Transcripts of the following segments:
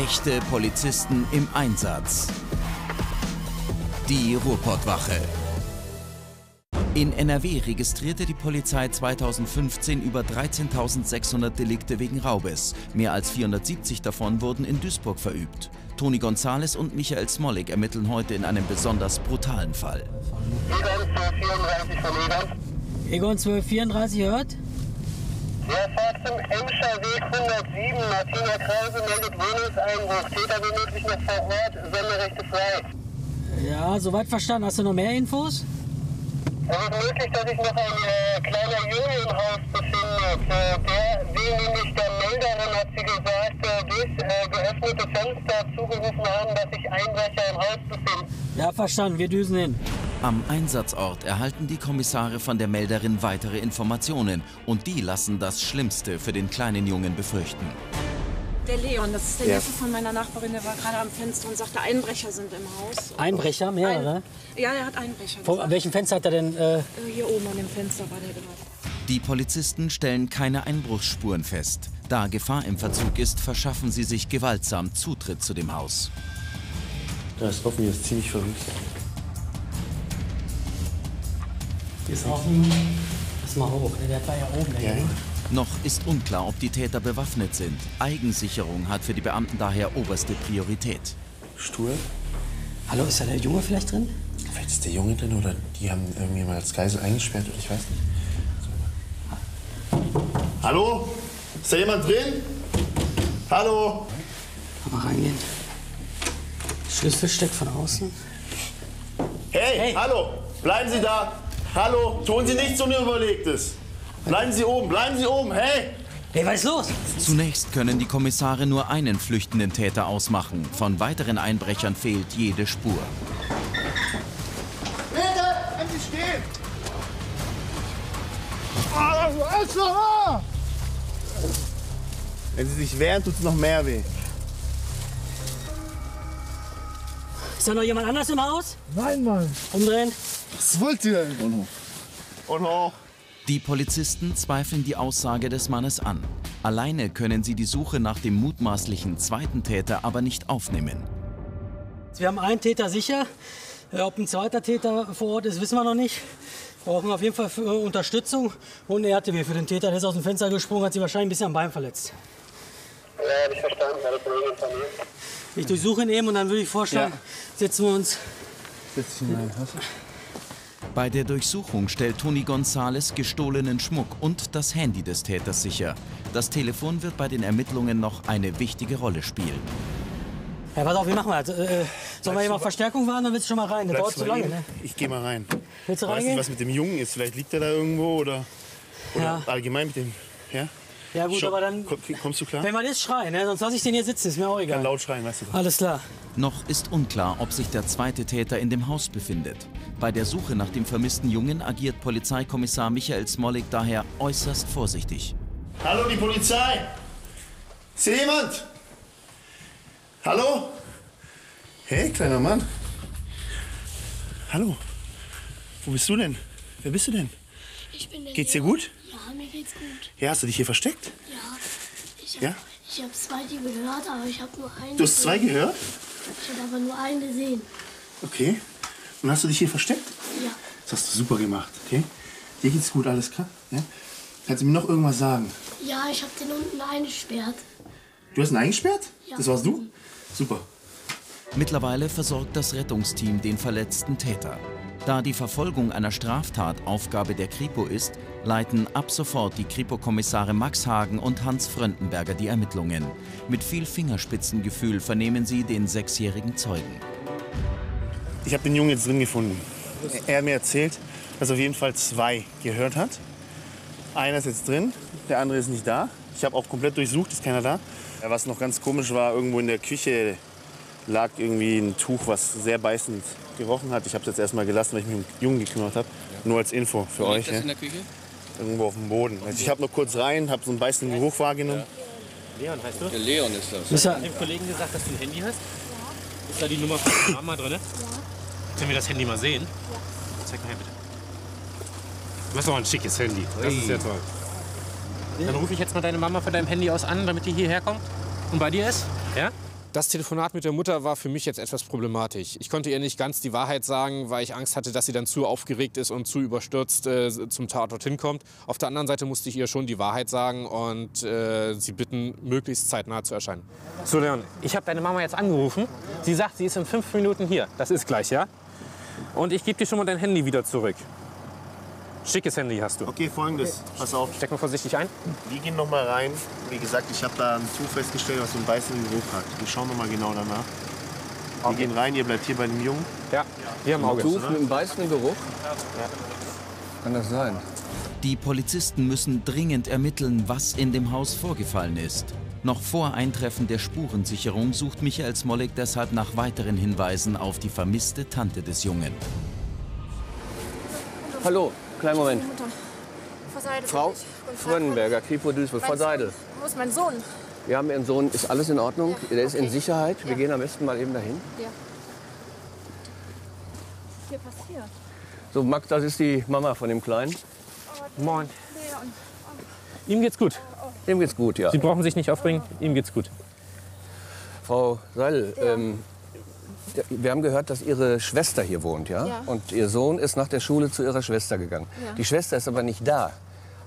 Echte Polizisten im Einsatz. Die Ruhrpottwache. In NRW registrierte die Polizei 2015 über 13.600 Delikte wegen Raubes. Mehr als 470 davon wurden in Duisburg verübt. Toni Gonzales und Michael Smolik ermitteln heute in einem besonders brutalen Fall. Egon 1234 hört? Der fährt zum Emscher Weg 107. Martina Krause meldet Wohnungseinbruch. Täter womöglich noch vor Ort. Sonderrechte frei. Ja, soweit verstanden. Hast du noch mehr Infos? Es ist möglich, dass sich noch ein äh, kleiner Junge im Haus befindet. Äh, der will nämlich der Melderin, hat sie gesagt, äh, durch äh, geöffnete Fenster zugerufen haben, dass sich Einbrecher im Haus befinden. Ja, verstanden. Wir düsen hin. Am Einsatzort erhalten die Kommissare von der Melderin weitere Informationen und die lassen das Schlimmste für den kleinen Jungen befürchten. Der Leon, das ist der Ja. Neffe von meiner Nachbarin, der war gerade am Fenster und sagte, Einbrecher sind im Haus. Einbrecher, mehrere? Ein, ja, der hat Einbrecher Vor gesagt. welchem Fenster hat er denn... Äh, Äh, Hier oben an dem Fenster war der gerade. Die Polizisten stellen keine Einbruchsspuren fest. Da Gefahr im Verzug ist, verschaffen sie sich gewaltsam Zutritt zu dem Haus. Das offen ist ziemlich ist offen. Lass mal hoch. ne? Der war ja oben. Der Ja, Junge. Noch ist unklar, ob die Täter bewaffnet sind. Eigensicherung hat für die Beamten daher oberste Priorität. Stuhl. Hallo, ist da der Junge vielleicht drin? Vielleicht ist der Junge drin oder die haben irgendwie mal als Geisel eingesperrt oder ich weiß nicht. Hallo? Ist da jemand drin? Hallo? Mal reingehen. Schlüssel steckt von außen. Hey, Hey. hallo? Bleiben Sie da. Hallo? Tun Sie nichts Unüberlegtes. Bleiben Sie oben, bleiben Sie oben. Hey! Hey, was ist los? Zunächst können die Kommissare nur einen flüchtenden Täter ausmachen. Von weiteren Einbrechern fehlt jede Spur. Bitte, bleiben Sie stehen! Ah, was ist noch? Wenn Sie sich wehren, tut es noch mehr weh. Ist da noch jemand anders im Haus? Nein, Mann. Umdrehen. Was wollt ihr denn? Und hoch. Die Polizisten zweifeln die Aussage des Mannes an. Alleine können sie die Suche nach dem mutmaßlichen zweiten Täter aber nicht aufnehmen. Wir haben einen Täter sicher. Äh, Ob ein zweiter Täter vor Ort ist, wissen wir noch nicht. Wir brauchen auf jeden Fall für, äh, Unterstützung und eine RTW für den Täter. Der ist aus dem Fenster gesprungen, hat sich wahrscheinlich ein bisschen am Bein verletzt. Ja, hab ich verstanden. Ich durchsuche ihn eben und dann würde ich vorschlagen, setzen wir uns. Setz dich hinein. Was? Bei der Durchsuchung stellt Toni Gonzales gestohlenen Schmuck und das Handy des Täters sicher. Das Telefon wird bei den Ermittlungen noch eine wichtige Rolle spielen. Ja, pass auf, wie machen wir das? Äh, sollen wir hier mal Verstärkung warten, dann willst du schon mal rein. Das dauert zu lange, ne? Ich geh mal rein. Willst du Weißt du, reingehen? was mit dem Jungen ist? Vielleicht liegt er da irgendwo oder, oder Ja. allgemein mit dem. Ja? Ja gut, Schau, aber dann, komm- Kommst du klar? wenn man ist, schreien, ne? sonst lasse ich den hier sitzen, ist mir auch Kann egal. laut schreien, weißt du. Alles klar. Noch ist unklar, ob sich der zweite Täter in dem Haus befindet. Bei der Suche nach dem vermissten Jungen agiert Polizeikommissar Michael Smolik daher äußerst vorsichtig. Hallo, die Polizei! Ist hier jemand? Hallo? Hey, kleiner Mann. Hallo? Wo bist du denn? Wer bist du denn? Ich bin der Geht's dir gut? Geht's gut. Ja, hast du dich hier versteckt? Ja. Ich hab, Ja? Ich habe zwei die gehört, aber ich habe nur einen. Du hast zwei gehört? Ich habe aber nur einen gesehen. Okay. Und hast du dich hier versteckt? Ja. Das hast du super gemacht, okay? Dir geht's gut, alles klar? Ja? Kannst du mir noch irgendwas sagen? Ja, ich habe den unten eingesperrt. Du hast ihn eingesperrt? Ja. Das warst du? Super. Mittlerweile versorgt das Rettungsteam den verletzten Täter. Da die Verfolgung einer Straftat Aufgabe der Kripo ist, leiten ab sofort die Kripo-Kommissare Max Hagen und Hans Fröndenberger die Ermittlungen. Mit viel Fingerspitzengefühl vernehmen sie den sechsjährigen Zeugen. Ich habe den Jungen jetzt drin gefunden. Er hat mir erzählt, dass er auf jeden Fall zwei gehört hat. Einer ist jetzt drin, der andere ist nicht da. Ich habe auch komplett durchsucht, ist keiner da. Was noch ganz komisch war, irgendwo in der Küche lag irgendwie ein Tuch, was sehr beißend gerochen hat. Ich habe es jetzt erstmal gelassen, weil ich mich um den Jungen gekümmert habe. Nur als Info für euch. das ja. in der Küche? Irgendwo auf dem Boden. Also ich habe nur kurz rein, habe so einen beißenden Geruch wahrgenommen. Der Leon ist das. Ist ja, dem Kollegen gesagt, dass du ein Handy hast? Ist da die Nummer von Mama drin? Ja. Können wir das Handy mal sehen? Ja. Zeig mal her, bitte. Du hast doch ein schickes Handy. Das ist ja toll. Dann rufe ich jetzt mal deine Mama von deinem Handy aus an, damit die hierher kommt und bei dir ist. Ja? Das Telefonat mit der Mutter war für mich jetzt etwas problematisch. Ich konnte ihr nicht ganz die Wahrheit sagen, weil ich Angst hatte, dass sie dann zu aufgeregt ist und zu überstürzt äh, zum Tatort hinkommt. Auf der anderen Seite musste ich ihr schon die Wahrheit sagen und äh, sie bitten, möglichst zeitnah zu erscheinen. So, Leon, ich habe deine Mama jetzt angerufen. Sie sagt, sie ist in fünf Minuten hier. Das ist gleich, ja? Und ich gebe dir schon mal dein Handy wieder zurück. Schickes Handy hast du. Okay, folgendes. Pass auf. Steck mal vorsichtig ein. Wir gehen noch mal rein. Wie gesagt, ich habe da ein Tuch festgestellt, was so einen beißenden Geruch hat. Wir schauen noch mal genau danach. Wir gehen rein, ihr bleibt hier bei dem Jungen. Ja, hier im Auge. Tuch mit einem beißenden Geruch? Kann das sein? Die Polizisten müssen dringend ermitteln, was in dem Haus vorgefallen ist. Noch vor Eintreffen der Spurensicherung sucht Michael Smolik deshalb nach weiteren Hinweisen auf die vermisste Tante des Jungen. Hallo, kleinen Moment. Frau. Frönnenberger, Kripo Duisburg. Frau. Seidel. Wo ist mein Sohn? Wir haben Ihren Sohn. Ist alles in Ordnung? Der ist in Sicherheit. Wir gehen am besten mal eben dahin. Ja. Hier passiert. So, Max, das ist die Mama von dem Kleinen. Moin. Leon. Ihm geht's gut. Ihm geht's gut, ja. Sie brauchen sich nicht aufbringen. Ihm geht's gut. Frau Seidel, ähm, wir haben gehört, dass Ihre Schwester hier wohnt, ja? Ja. Und Ihr Sohn ist nach der Schule zu Ihrer Schwester gegangen. Ja. Die Schwester ist aber nicht da.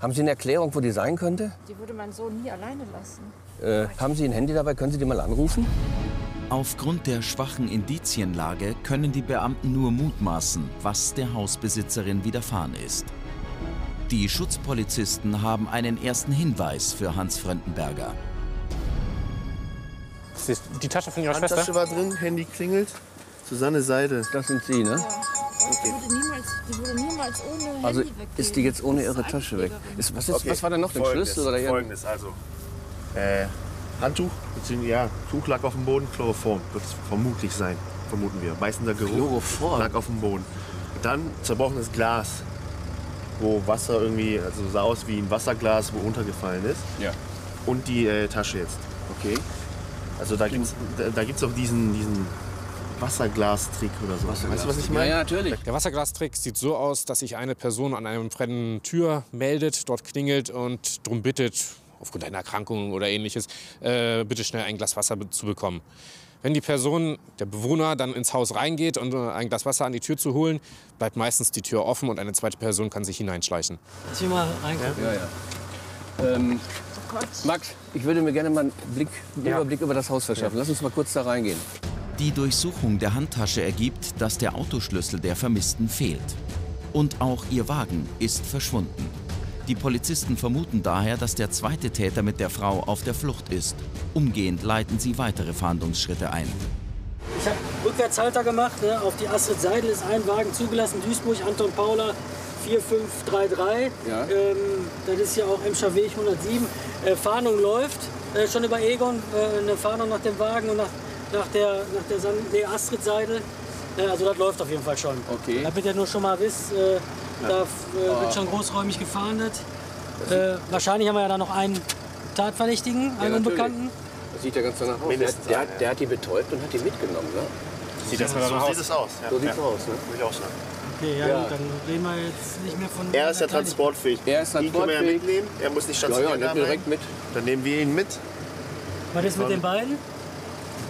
Haben Sie eine Erklärung, wo die sein könnte? Die würde meinen Sohn nie alleine lassen. Äh, haben Sie ein Handy dabei? Können Sie die mal anrufen? Aufgrund der schwachen Indizienlage können die Beamten nur mutmaßen, was der Hausbesitzerin widerfahren ist. Die Schutzpolizisten haben einen ersten Hinweis für Hans Fröndenberger. Das ist die Tasche von Ihrer Handtasche Schwester? war drin, Handy klingelt. Susanne Seidel. Das sind Sie, ne? Die würde niemals, die würde niemals ohne Also Handy weggehen. ist die jetzt ohne Ihre Tasche weg? Ist, was, ist, Okay, was war da noch? Den folgendes, Schlüssel oder irgend- Folgendes, also. Äh, Handtuch, beziehungsweise ja, Tuch lag auf dem Boden, Chloroform. Wird es vermutlich sein, vermuten wir. Beißender Geruch. Chloroform? Lag auf dem Boden. Dann zerbrochenes Glas, wo Wasser irgendwie, also sah aus wie ein Wasserglas, wo runtergefallen ist. Ja. Und die äh, Tasche jetzt. Okay. Also da gibt es da, da gibt's auch diesen, diesen Wasserglas-Trick oder so. Weißt du, was ich meine? Ja, ja, natürlich. Der Wasserglastrick sieht so aus, dass sich eine Person an einer fremden Tür meldet, dort klingelt und darum bittet, aufgrund einer Erkrankung oder ähnliches, äh, bitte schnell ein Glas Wasser zu bekommen. Wenn die Person, der Bewohner, dann ins Haus reingeht und äh, ein Glas Wasser an die Tür zu holen, bleibt meistens die Tür offen und eine zweite Person kann sich hineinschleichen. Lass mich mal reingucken. Ja, ja. Ähm, Gott. Max, ich würde mir gerne mal einen Blick, einen Ja. Überblick über das Haus verschaffen. Lass uns mal kurz da reingehen. Die Durchsuchung der Handtasche ergibt, dass der Autoschlüssel der Vermissten fehlt. Und auch ihr Wagen ist verschwunden. Die Polizisten vermuten daher, dass der zweite Täter mit der Frau auf der Flucht ist. Umgehend leiten sie weitere Fahndungsschritte ein. Ich habe Rückwärtshalter gemacht. Ne? Auf die Astrid Seidel ist ein Wagen zugelassen. Duisburg, Anton Paula 4533. Ja. Ähm, das ist ja auch Emscher Weg 107. Äh, Fahndung läuft. Äh, schon über Egon äh, eine Fahndung nach dem Wagen und nach, nach der, nach der San nee, Astrid Seidel. Äh, also das läuft auf jeden Fall schon. Okay. Damit ihr nur schon mal wisst, äh, da äh, wird schon großräumig gefahndet. Äh, wahrscheinlich haben wir ja da noch einen Tatverdächtigen, einen natürlich. Unbekannten. Das sieht ja ganz danach aus. Der, Mindestens der, der hat die betäubt und hat die mitgenommen, ne? Sieht das So mal sieht aus? es aus. Ja. So sieht's ja. aus, ne? Würde ich auch sagen. Okay, ja, Ja. Gut, dann reden wir jetzt nicht mehr von. Er ist ja transportfähig. Er ist Ihn können wir ja transportfähig. mitnehmen. Er muss nicht Ja, ja, stationiert nimmt da ihn direkt mit. Dann nehmen wir ihn mit. Was ist mit den beiden?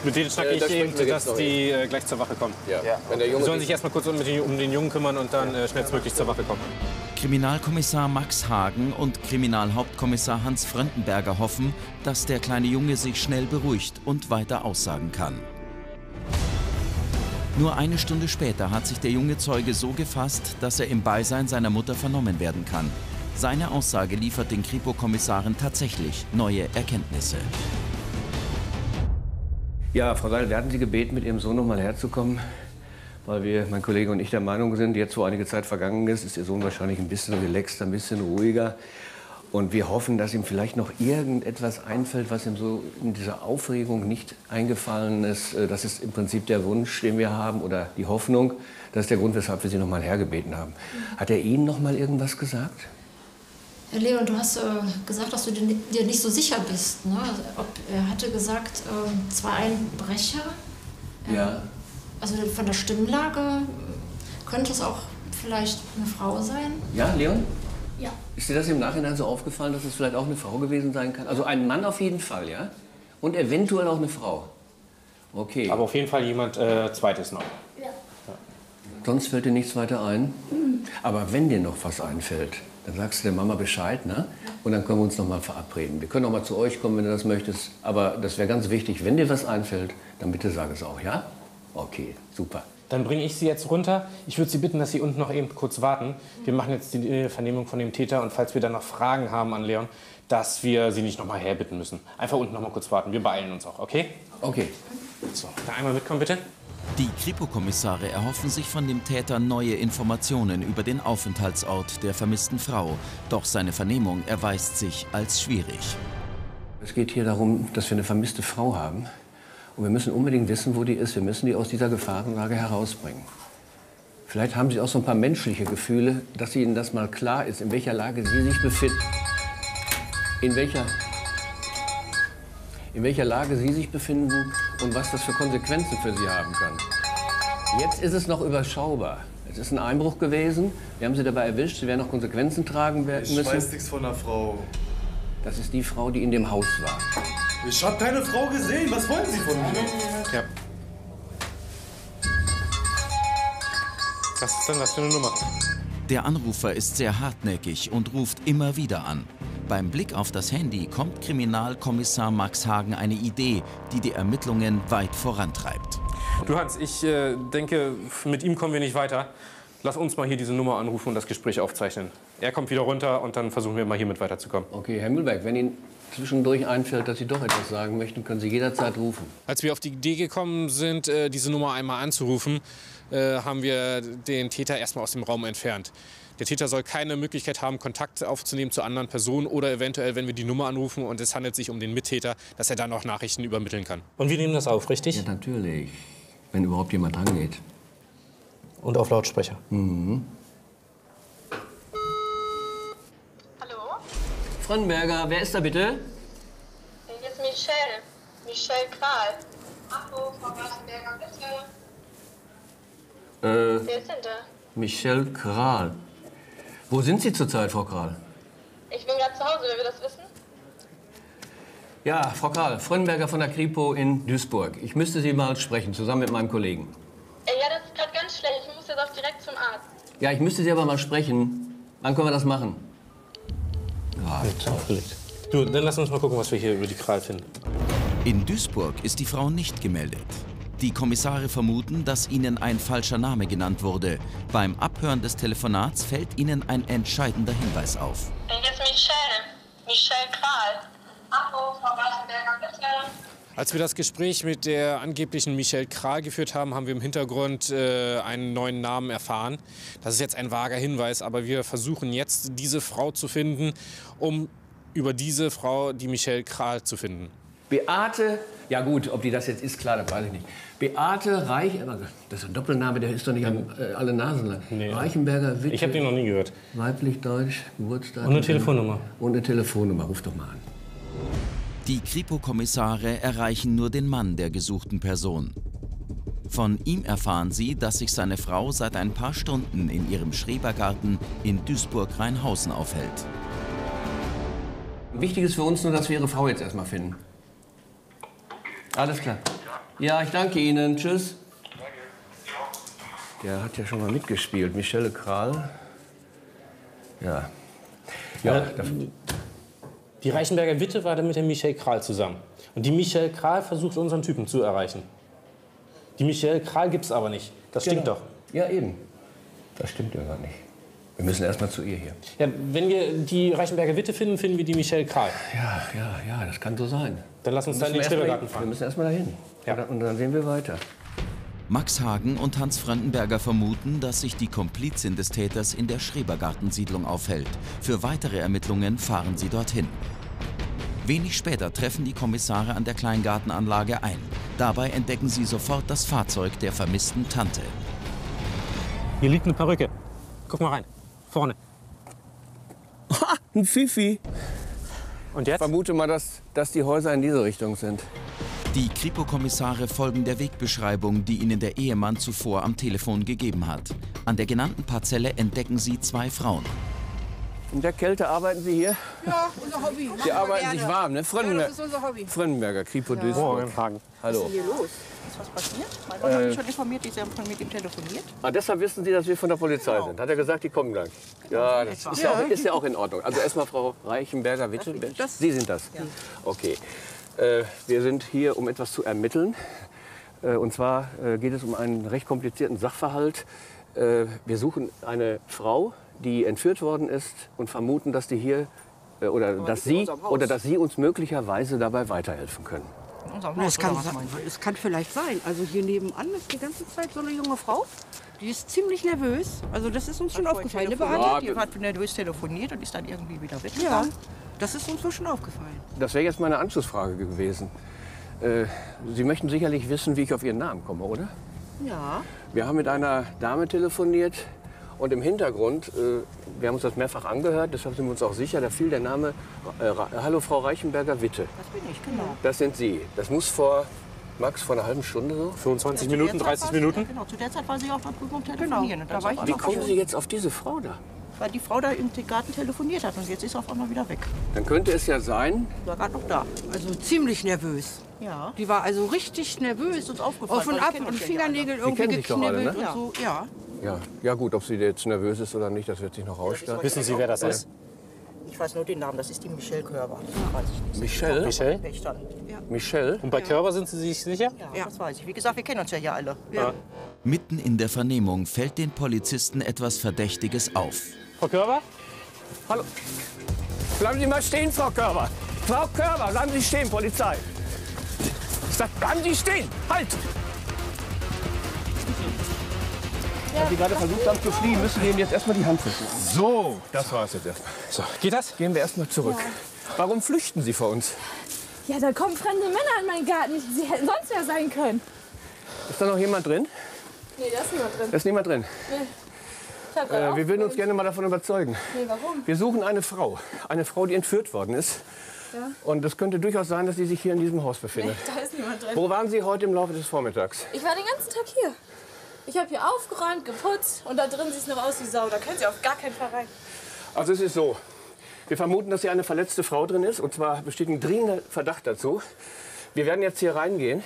Mit denen schnacke Äh, ich eben, dass die äh, gleich zur Wache kommen. Ja. Wenn der Die Junge sollen sich erst mal kurz um den, um den Jungen kümmern und dann äh, schnellstmöglich zur Wache kommen. Kriminalkommissar Max Hagen und Kriminalhauptkommissar Hans Fröndenberger hoffen, dass der kleine Junge sich schnell beruhigt und weiter aussagen kann. Nur eine Stunde später hat sich der junge Zeuge so gefasst, dass er im Beisein seiner Mutter vernommen werden kann. Seine Aussage liefert den Kripo-Kommissaren tatsächlich neue Erkenntnisse. Ja, Frau Seidel, wir hatten Sie gebeten, mit Ihrem Sohn noch mal herzukommen, weil wir, mein Kollege und ich, der Meinung sind, jetzt wo einige Zeit vergangen ist, ist Ihr Sohn wahrscheinlich ein bisschen relaxter, ein bisschen ruhiger. Und wir hoffen, dass ihm vielleicht noch irgendetwas einfällt, was ihm so in dieser Aufregung nicht eingefallen ist. Äh, Das ist im Prinzip der Wunsch, den wir haben, oder die Hoffnung. Das ist der Grund, weshalb wir Sie noch mal hergebeten haben. Hat er Ihnen noch mal irgendwas gesagt? Herr Leon, du hast äh, gesagt, dass du dir ni- dir nicht so sicher bist. Ne? Ob, er hatte gesagt, ähm, zwar ein Brecher, Ja. also von der Stimmlage äh, könnte es auch vielleicht eine Frau sein. Ja, Leon? Ja. Ist dir das im Nachhinein so aufgefallen, dass es vielleicht auch eine Frau gewesen sein kann? Also ein Mann auf jeden Fall, ja? Und eventuell auch eine Frau. Okay. Aber auf jeden Fall jemand äh, Zweites noch. Ja. Sonst fällt dir nichts weiter ein? Aber wenn dir noch was einfällt, dann sagst du der Mama Bescheid, ne? Und dann können wir uns noch mal verabreden. Wir können auch mal zu euch kommen, wenn du das möchtest. Aber das wäre ganz wichtig, wenn dir was einfällt, dann bitte sag es auch, ja? Okay, super. Dann bringe ich Sie jetzt runter. Ich würde Sie bitten, dass Sie unten noch eben kurz warten. Wir machen jetzt die Vernehmung von dem Täter und falls wir dann noch Fragen haben an Leon, dass wir Sie nicht noch mal herbitten müssen. Einfach unten noch mal kurz warten. Wir beeilen uns auch, okay? Okay. So, da einmal mitkommen, bitte. Die Kripo-Kommissare erhoffen sich von dem Täter neue Informationen über den Aufenthaltsort der vermissten Frau. Doch seine Vernehmung erweist sich als schwierig. Es geht hier darum, dass wir eine vermisste Frau haben. Und wir müssen unbedingt wissen, wo die ist. Wir müssen die aus dieser Gefahrenlage herausbringen. Vielleicht haben Sie auch so ein paar menschliche Gefühle, dass Ihnen das mal klar ist, in welcher Lage Sie sich befinden. In welcher, in welcher Lage Sie sich befinden und was das für Konsequenzen für Sie haben kann. Jetzt ist es noch überschaubar. Es ist ein Einbruch gewesen. Wir haben Sie dabei erwischt. Sie werden noch Konsequenzen tragen werden Ich müssen. weiß nichts von der Frau. Das ist die Frau, die in dem Haus war. Ich habe keine Frau gesehen. Was wollen Sie von mir? Ja. Was ist denn das für eine Nummer? Der Anrufer ist sehr hartnäckig und ruft immer wieder an. Beim Blick auf das Handy kommt Kriminalkommissar Max Hagen eine Idee, die die Ermittlungen weit vorantreibt. Du Hans, ich äh, denke, mit ihm kommen wir nicht weiter. Lass uns mal hier diese Nummer anrufen und das Gespräch aufzeichnen. Er kommt wieder runter und dann versuchen wir mal hiermit weiterzukommen. Okay, Herr Mühlberg, wenn Ihnen zwischendurch einfällt, dass Sie doch etwas sagen möchten, können Sie jederzeit rufen. Als wir auf die Idee gekommen sind, äh, diese Nummer einmal anzurufen, äh, haben wir den Täter erstmal aus dem Raum entfernt. Der Täter soll keine Möglichkeit haben, Kontakt aufzunehmen zu anderen Personen oder eventuell, wenn wir die Nummer anrufen und es handelt sich um den Mittäter, dass er dann noch Nachrichten übermitteln kann. Und wir nehmen das auf, richtig? Ja, natürlich. Wenn überhaupt jemand rangeht. Und auf Lautsprecher. Mhm. Hallo? Frannenberger, wer ist da bitte? Hier ist Michelle. Michelle Kral. Hallo, Frau Wassenberger, bitte. Äh, Wer ist denn da? Michelle Kral. Wo sind Sie zurzeit, Frau Kral? Ich bin gerade zu Hause, wer will das wissen? Ja, Frau Kral, Frönnberger von der Kripo in Duisburg. Ich müsste Sie mal sprechen, zusammen mit meinem Kollegen. Zum Arzt. Ja, ich müsste Sie aber mal sprechen. Wann können wir das machen? Ja, aufgelegt. Du, dann lass uns mal gucken, was wir hier über die Kral finden. In Duisburg ist die Frau nicht gemeldet. Die Kommissare vermuten, dass ihnen ein falscher Name genannt wurde. Beim Abhören des Telefonats fällt ihnen ein entscheidender Hinweis auf. Hier ist Michelle. Michelle Kral. Hallo, Frau Wassenberger, bitte. Als wir das Gespräch mit der angeblichen Michelle Kral geführt haben, haben wir im Hintergrund äh, einen neuen Namen erfahren. Das ist jetzt ein vager Hinweis, aber wir versuchen jetzt, diese Frau zu finden, um über diese Frau, die Michelle Kral, zu finden. Beate, ja gut, ob die das jetzt ist, klar, das weiß ich nicht. Beate Reich, aber das ist ein Doppelname, der ist doch nicht an äh, alle Nasen lang. Reichenberger Witwe. Ich habe den noch nie gehört. Weiblich, deutsch, Geburtstag. Und eine Telefonnummer. Und eine Telefonnummer, ruf doch mal an. Die Kripo-Kommissare erreichen nur den Mann der gesuchten Person. Von ihm erfahren sie, dass sich seine Frau seit ein paar Stunden in ihrem Schrebergarten in Duisburg-Rheinhausen aufhält. Wichtig ist für uns nur, dass wir Ihre Frau jetzt erstmal finden. Alles klar. Ja, ich danke Ihnen. Tschüss. Der hat ja schon mal mitgespielt. Michelle Kral. Ja. Ja, Äh, die Reichenberger Witte war dann mit der Michelle Kral zusammen. Und die Michelle Kral versucht, unseren Typen zu erreichen. Die Michelle Kral gibt's aber nicht. Das stimmt Genau. doch. Ja, eben. Das stimmt ja gar nicht. Wir müssen erstmal zu ihr hier. Ja, wenn wir die Reichenberger Witte finden, finden wir die Michelle Kral. Ja, ja, ja, das kann so sein. Dann lass uns da in den Schrebergarten erst mal- fahren. Wir müssen erstmal dahin. Ja. Dann, und dann sehen wir weiter. Max Hagen und Hans Frankenberger vermuten, dass sich die Komplizin des Täters in der Schrebergartensiedlung aufhält. Für weitere Ermittlungen fahren sie dorthin. Wenig später treffen die Kommissare an der Kleingartenanlage ein. Dabei entdecken sie sofort das Fahrzeug der vermissten Tante. Hier liegt eine Perücke. Guck mal rein. Vorne. Ein Fifi. Und jetzt? Vermute mal, dass, dass die Häuser in diese Richtung sind. Die Kripo-Kommissare folgen der Wegbeschreibung, die ihnen der Ehemann zuvor am Telefon gegeben hat. An der genannten Parzelle entdecken sie zwei Frauen. In der Kälte arbeiten Sie hier? Ja, unser Hobby. Sie arbeiten sich warm, ne? Ja, Frönnenberg, das ist unser Hobby. Frönnenberger, Kripo Ja. Duisburg. Was Hallo. ist denn hier los? Ist was passiert? Mein Mann Äh. hat mich schon informiert, Sie haben schon mit ihm telefoniert. Ah, deshalb wissen Sie, dass wir von der Polizei sind. Hat er gesagt, die kommen gleich. Ja, das ist ja, auch, ist ja auch in Ordnung. Also erstmal Frau Reichenberger, bitte. Sie sind das? Okay. Äh, wir sind hier, um etwas zu ermitteln. Äh, und zwar äh, geht es um einen recht komplizierten Sachverhalt. Äh, wir suchen eine Frau, die entführt worden ist und vermuten, dass die hier äh, oder dass sie oder dass sie uns möglicherweise dabei weiterhelfen können. Es, kann, es kann vielleicht sein. Also hier nebenan ist die ganze Zeit so eine junge Frau. Die ist ziemlich nervös. Also das ist uns schon aufgefallen. Telefoniert, Behandlung. Die hat nervös telefoniert und ist dann irgendwie wieder Ja, weggegangen. das ist uns wohl schon aufgefallen. Das wäre jetzt meine Anschlussfrage gewesen. Äh, Sie möchten sicherlich wissen, wie ich auf Ihren Namen komme, oder? Ja. Wir haben mit einer Dame telefoniert und im Hintergrund, äh, wir haben uns das mehrfach angehört, deshalb sind wir uns auch sicher, da fiel der Name, äh, Hallo Frau Reichenberger-Witte. Das bin ich, genau. Das sind Sie. Das muss vor, Max, vor einer halben Stunde so? 25 Zu der Zeit war sie- Ja, genau, zu der Zeit war sie auch beim Prüfung telefonieren. Und dann da war auf Wie kommen Sie jetzt auf diese Frau da? Weil die Frau da im Garten telefoniert hat und jetzt ist sie auf einmal wieder weg. Dann könnte es ja sein, War gerade noch da. Also ziemlich nervös. Ja. Die war also richtig nervös. Ist uns aufgefallen, Auf und ab und ja Fingernägel alle. irgendwie alle, geknibbelt ne? und so. Ja. ja, ja gut, ob sie jetzt nervös ist oder nicht, das wird sich noch rausstellen. Wissen Sie, wer das ist? Ich weiß nur den Namen, das ist die Michelle Körber. Weiß ich nicht. Michelle? Michelle? Stand. Michelle? Und bei Körber sind Sie sich sicher? Ja, das weiß ich. Wie gesagt, wir kennen uns ja hier alle. Mitten in der Vernehmung fällt den Polizisten etwas Verdächtiges auf. Frau Körber? Hallo. Bleiben Sie mal stehen, Frau Körber. Frau Körber, bleiben Sie stehen, Polizei. Ich sag, bleiben Sie stehen. Halt! Als Sie gerade versucht haben zu fliehen, müssen wir Ihnen jetzt erstmal die Hand festhalten. So, das war's jetzt erstmal. So, geht das? Gehen wir erstmal zurück. Warum flüchten Sie vor uns? Ja, da kommen fremde Männer in meinen Garten. Sie hätten sonst wer sein können. Ist da noch jemand drin? Nee, da ist niemand drin. Da ist niemand drin. Nee. Äh, wir würden uns gerne mal davon überzeugen. Nee, warum? Wir suchen eine Frau. Eine Frau, die entführt worden ist. Ja. Und es könnte durchaus sein, dass sie sich hier in diesem Haus Nee, befindet. da ist niemand drin. Wo waren Sie heute im Laufe des Vormittags? Ich war den ganzen Tag hier. Ich habe hier aufgeräumt, geputzt und da drin sieht es noch aus wie Sau. Da können Sie auf gar keinen Fall rein. Also es ist so, wir vermuten, dass hier eine verletzte Frau drin ist. Und zwar besteht ein dringender Verdacht dazu. Wir werden jetzt hier reingehen.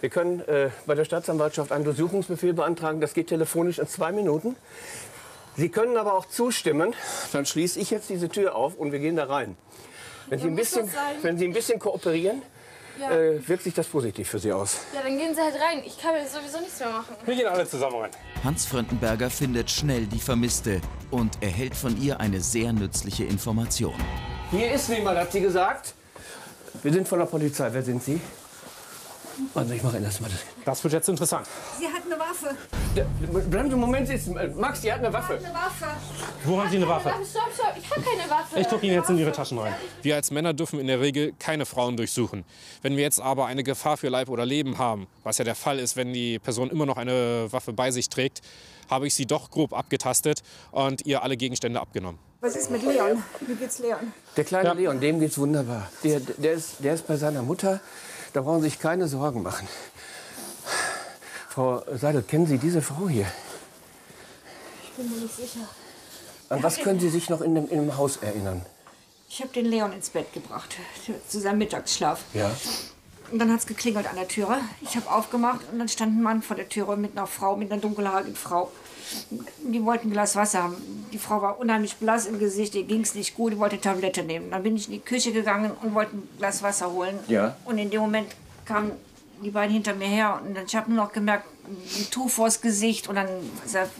Wir können äh, bei der Staatsanwaltschaft einen Durchsuchungsbefehl beantragen. Das geht telefonisch in zwei Minuten. Sie können aber auch zustimmen. Dann schließe ich jetzt diese Tür auf und wir gehen da rein. Wenn, Sie, ein bisschen, wenn Sie ein bisschen kooperieren, Ja. äh, wirkt sich das positiv für Sie aus. Ja, dann gehen Sie halt rein. Ich kann jetzt sowieso nichts mehr machen. Wir gehen alle zusammen rein. Hans Fröndenberger findet schnell die Vermisste und erhält von ihr eine sehr nützliche Information. Hier ist niemand, hat sie gesagt. Wir sind von der Polizei. Wer sind Sie? Also ich mache das mal. Das wird jetzt interessant. Sie hat eine Waffe. Ja, Bleiben Sie einen Moment sitzen. Max, die hat eine Waffe. Eine Waffe. Wo haben Sie eine Waffe? Stopp, stopp. Ich habe keine Waffe. Ich gucke Ihnen jetzt in Ihre Taschen rein. Wir als Männer dürfen in der Regel keine Frauen durchsuchen. Wenn wir jetzt aber eine Gefahr für Leib oder Leben haben, was ja der Fall ist, wenn die Person immer noch eine Waffe bei sich trägt, habe ich sie doch grob abgetastet und ihr alle Gegenstände abgenommen. Was ist mit Leon? Wie geht's Leon? Der kleine Leon, dem geht's wunderbar. Der, der, ist, der ist bei seiner Mutter. Da brauchen Sie sich keine Sorgen machen. Frau Seidel, kennen Sie diese Frau hier? Ich bin mir nicht sicher. An was können Sie sich noch in dem, in dem Haus erinnern? Ich habe den Leon ins Bett gebracht, zu seinem Mittagsschlaf. Ja. Und dann hat es geklingelt an der Türe. Ich habe aufgemacht und dann stand ein Mann vor der Türe mit einer Frau, mit einer dunkelhaarigen Frau. Die wollten ein Glas Wasser haben. Die Frau war unheimlich blass im Gesicht, ihr ging es nicht gut, die wollte eine Tablette nehmen. Dann bin ich in die Küche gegangen und wollte ein Glas Wasser holen. Ja. Und in dem Moment kamen die beiden hinter mir her und dann, ich habe nur noch gemerkt, ein Tuch vors Gesicht und dann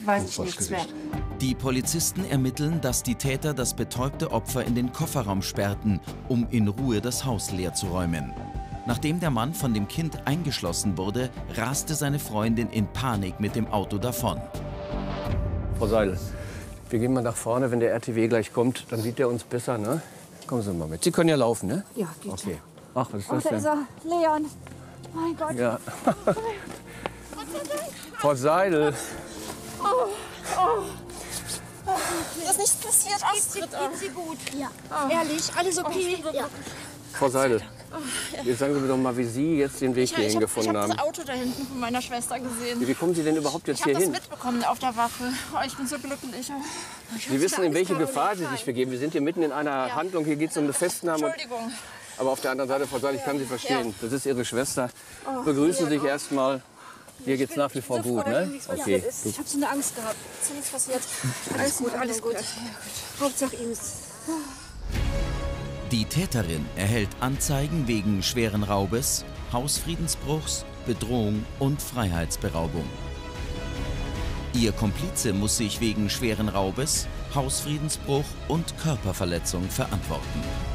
weiß ich nichts mehr. Die Polizisten ermitteln, dass die Täter das betäubte Opfer in den Kofferraum sperrten, um in Ruhe das Haus leer zu räumen. Nachdem der Mann von dem Kind eingeschlossen wurde, raste seine Freundin in Panik mit dem Auto davon. Frau Seidel, wir gehen mal nach vorne. Wenn der RTW gleich kommt, dann sieht er uns besser, ne? Kommen Sie mal mit. Sie können ja laufen, ne? Ja, geht. Okay. Ach, was ist Oh, das da denn? ist er. Leon. Mein Gott. Ja. Frau Seidel. Oh, oh. Mir ist nichts passiert. Astrid. Geht Sie gut? Ja. Ehrlich, alles okay? Ja. Frau Seidel, Jetzt sagen Sie mir doch mal, wie Sie jetzt den Weg Ich, hierhin ich habe gefunden hab haben. das Auto da hinten von meiner Schwester gesehen. Wie kommen Sie denn überhaupt jetzt ich habe das mitbekommen auf der Wache. Oh, ich bin so glücklich. Ich Sie hab wissen, in welche Gefahr Sie sich begeben. Wir sind hier mitten in einer Handlung. Hier geht es um eine Festnahme. Entschuldigung. aber auf der anderen Seite, Frau Seil, ich kann Sie verstehen. Ja. Das ist Ihre Schwester. Oh, Begrüßen ja, Sie sich oh. erstmal. Hier geht es nach wie vor so gut, froh, ne? Okay. Ich habe so eine Angst gehabt. Ist ja nichts passiert. Alles gut, alles gut. Hauptsache ihm ist. Die Täterin erhält Anzeigen wegen schweren Raubes, Hausfriedensbruchs, Bedrohung und Freiheitsberaubung. Ihr Komplize muss sich wegen schweren Raubes, Hausfriedensbruch und Körperverletzung verantworten.